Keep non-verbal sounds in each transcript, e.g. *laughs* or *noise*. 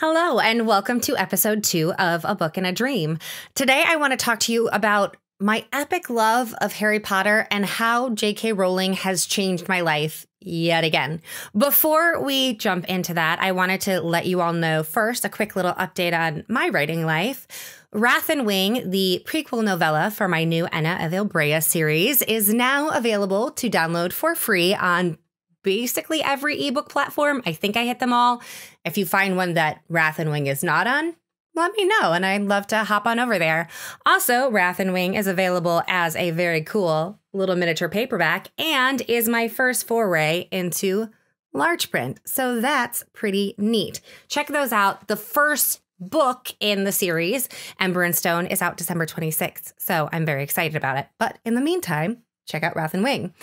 Hello, and welcome to episode two of A Book and a Dream. Today, I want to talk to you about my epic love of Harry Potter and how J.K. Rowling has changed my life yet again. Before we jump into that, I wanted to let you all know first a quick little update on my writing life. Wrath and Wing, the prequel novella for my new Ena of Ilbrea series, is now available to download for free on basically every ebook platform. I think I hit them all. If you find one that Wrath and Wing is not on, let me know and I'd love to hop on over there. Also, Wrath and Wing is available as a very cool little miniature paperback and is my first foray into large print. So that's pretty neat. Check those out. The first book in the series, Ember and Stone, is out December 26th. So I'm very excited about it. But in the meantime, check out Wrath and Wing.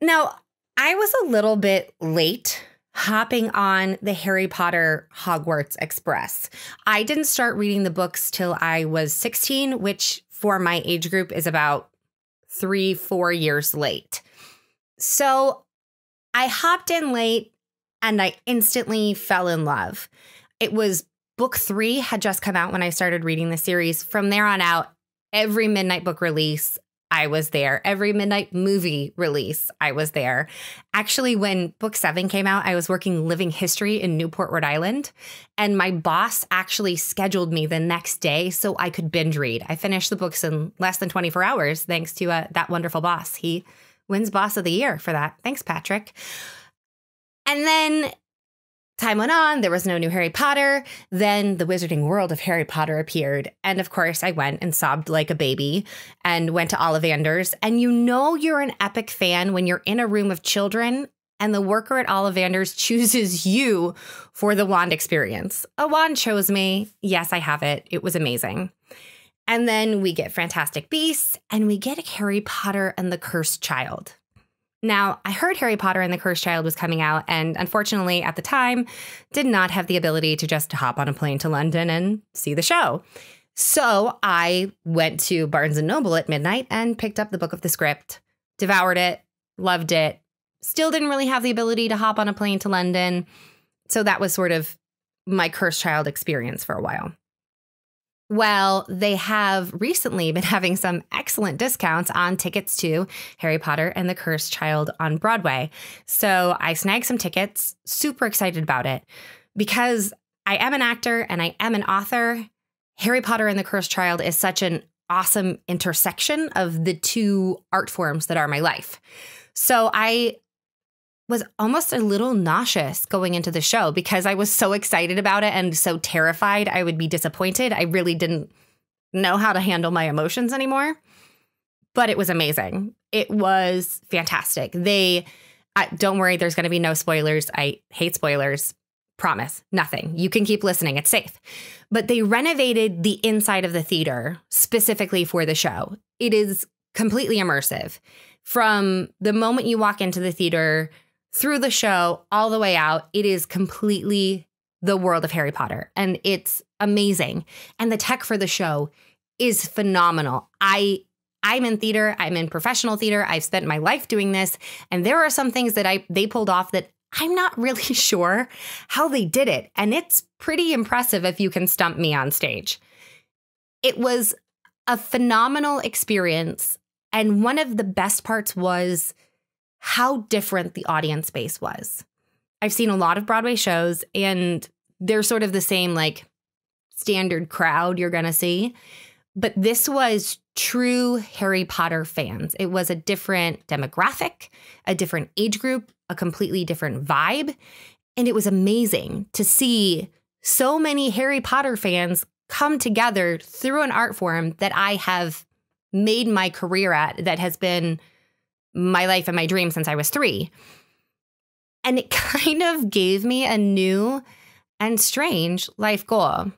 Now, I was a little bit late hopping on the Harry Potter Hogwarts Express. I didn't start reading the books till I was 16, which for my age group is about three, four years late. So I hopped in late and I instantly fell in love. It was book three had just come out when I started reading the series. From there on out, every midnight book release, I was there. Every midnight movie release, I was there. Actually, when book seven came out, I was working living history in Newport, Rhode Island. And my boss actually scheduled me the next day so I could binge read. I finished the books in less than 24 hours, thanks to uh, that wonderful boss. He wins Boss of the Year for that. Thanks, Patrick. And then Time went on, there was no new Harry Potter. Then the wizarding world of Harry Potter appeared. And of course, I went and sobbed like a baby and went to Ollivanders. And you know you're an epic fan when you're in a room of children and the worker at Ollivanders *laughs* chooses you for the wand experience. A wand chose me. Yes, I have it. It was amazing. And then we get Fantastic Beasts and we get Harry Potter and the Cursed Child. Now, I heard Harry Potter and the Cursed Child was coming out, and unfortunately, at the time, did not have the ability to just hop on a plane to London and see the show. So I went to Barnes and Noble at midnight and picked up the book of the script, devoured it, loved it. Still didn't really have the ability to hop on a plane to London. So that was sort of my Cursed Child experience for a while. Well, they have recently been *laughs* having some excellent discounts on tickets to Harry Potter and the Cursed Child on Broadway. So I snagged some tickets, super excited about it because I am an actor and I am an author. Harry Potter and the Cursed Child is such an awesome intersection of the two art forms that are my life. So I was almost a little nauseous going into the show because I was so excited about it and so terrified I would be disappointed. I really didn't know how to handle my emotions anymore. But it was amazing. It was fantastic. They, I, don't worry, there's going to be no spoilers. I hate spoilers. Promise, nothing. You can keep listening, it's safe. But they renovated the inside of the theater specifically for the show. It is completely immersive. From the moment you walk into the theater, through the show all the way out, it is completely the world of Harry Potter and it's amazing. And the tech for the show is phenomenal. I I'm in theater, I'm in professional theater. I've spent my life doing this and there are some things that I they pulled off that I'm not *laughs* really sure how they did it and it's pretty impressive if you can stump me on stage. It was a phenomenal experience and one of the best parts was how different the audience base was. I've seen a lot of Broadway shows and they're sort of the same like standard crowd you're going to see. But this was true Harry Potter fans. It was a different demographic, a different age group, a completely different vibe. And it was amazing to see so many Harry Potter fans come together through an art form that I have made my career at that has been my life and my dream since I was three. And it *laughs* kind of gave me a new and strange life goal.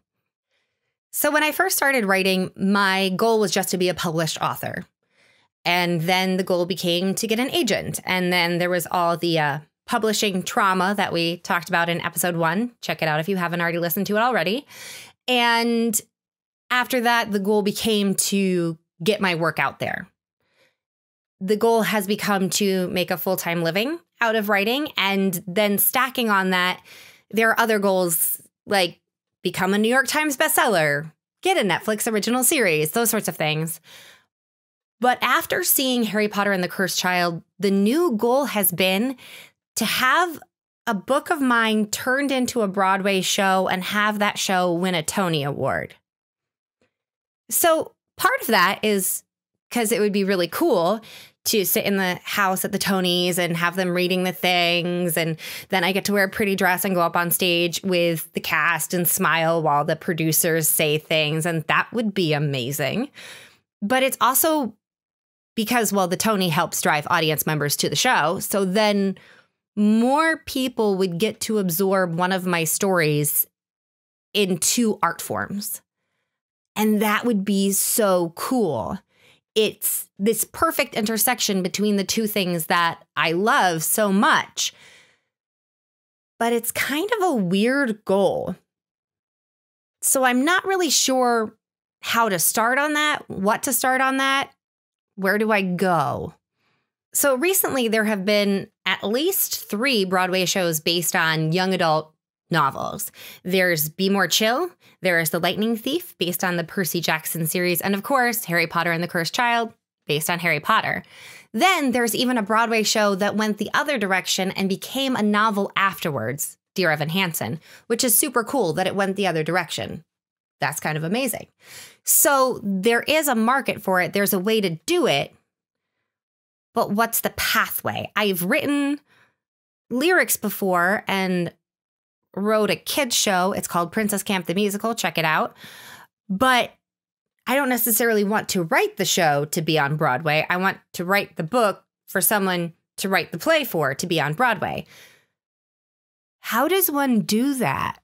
So, when I first started writing, my goal was just to be a published author. And then the goal became to get an agent. And then there was all the uh, publishing trauma that we talked about in episode one. Check it out if you haven't already listened to it already. And after that, the goal became to get my work out there the goal has become to make a full time living out of writing. And then stacking on that, there are other goals like become a New York Times bestseller, get a Netflix original series, those sorts of things. But after seeing Harry Potter and the Cursed Child, the new goal has been to have a book of mine turned into a Broadway show and have that show win a Tony Award. So, part of that is because it would be really cool to sit in the house at the Tonys and have them reading the things. And then I get to wear a pretty dress and go up on stage with the cast and smile while the producers say things. And that would be amazing. But it's also because, well, the Tony helps drive audience members to the show. So then more people would get to absorb one of my stories in two art forms. And that would be so cool. It's this perfect intersection between the two things that I love so much. But it's kind of a weird goal. So I'm not really sure how to start on that, what to start on that, where do I go? So recently, there have been at least three Broadway shows based on young adult novels. There's Be More Chill, there is The Lightning Thief, based on the Percy Jackson series, and of course, Harry Potter and the Cursed Child, based on Harry Potter. Then there's even a Broadway show that went the other direction and became a novel afterwards, Dear Evan Hansen, which is super cool that it went the other direction. That's kind of amazing. So there is a market for it, there's a way to do it but what's the pathway? I've written lyrics before and wrote a kids show. It's called Princess Camp the Musical. Check it out. But I don't necessarily want to write the show to be on Broadway. I want to write the book for someone to write the play for to be on Broadway. How does one do that?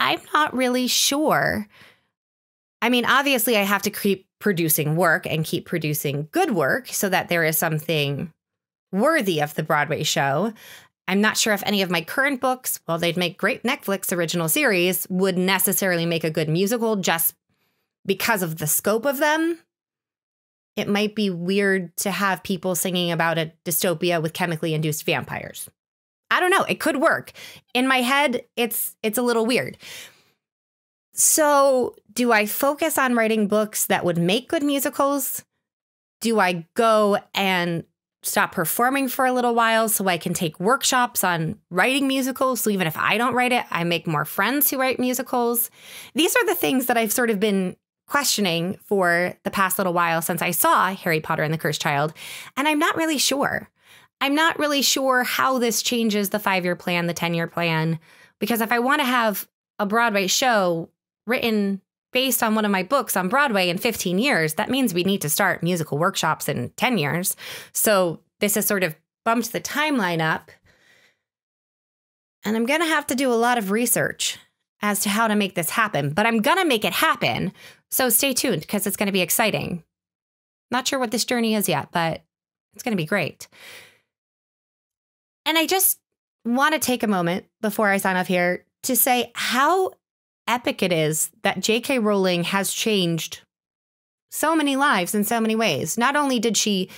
I'm not really sure. I mean, obviously, I have to keep producing work and keep producing good work so that there is something worthy of the Broadway show. I'm not sure if any of my current books, while they'd make great Netflix original series, would necessarily make a good musical just because of the scope of them. It might be weird to have people singing about a dystopia with chemically induced vampires. I don't know, it could work. In my head, it's it's a little weird. So, do I focus on writing books that would make good musicals? Do I go and stop performing for a little while so I can take workshops on writing musicals? So, even if I don't write it, I make more friends who write musicals. These are the things that I've sort of been questioning for the past little while since I saw Harry Potter and the Cursed Child. And I'm not really sure. I'm not really sure how this changes the five year plan, the 10 year plan, because if I want to have a Broadway show written based on one of my books on Broadway in 15 years, that means we need to start musical workshops in 10 years. So this has sort of bumped the timeline up. And I'm going to have to do a lot of research as to how to make this happen, but I'm going to make it happen. So stay tuned because it's going to be exciting. Not sure what this journey is yet, but it's going to be great. And I just want to take a moment before I sign off here to say how epic it is that J.K. Rowling has changed so many lives in so many ways. Not only did she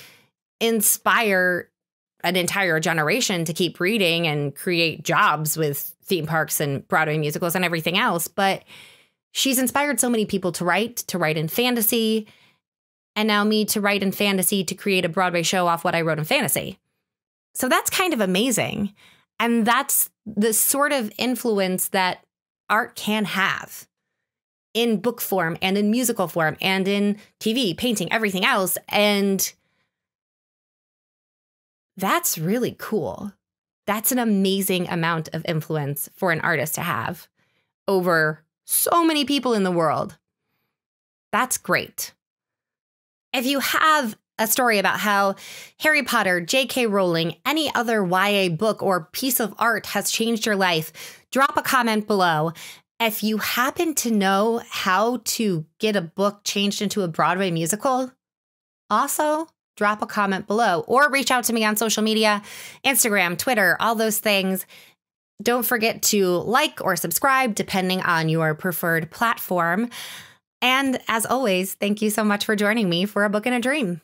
inspire an entire generation to keep reading and create jobs with theme parks and Broadway musicals and everything else, but she's inspired so many people to write, to write in fantasy, and now me to write in fantasy to create a Broadway show off what I wrote in fantasy. So that's kind of amazing. And that's the sort of influence that art can have in book form and in musical form and in TV, painting, everything else. And that's really cool. That's an amazing amount of influence for an artist to have over so many people in the world. That's great. If you have a story about how Harry Potter, J.K. Rowling, any other YA book or piece of art has changed your life, drop a comment below. If you happen to know how to get a book changed into a Broadway musical, also drop a comment below or reach out to me on social media Instagram, Twitter, all those things. Don't forget to like or subscribe depending on your preferred platform. And as always, thank you so much for joining me for a book and a dream.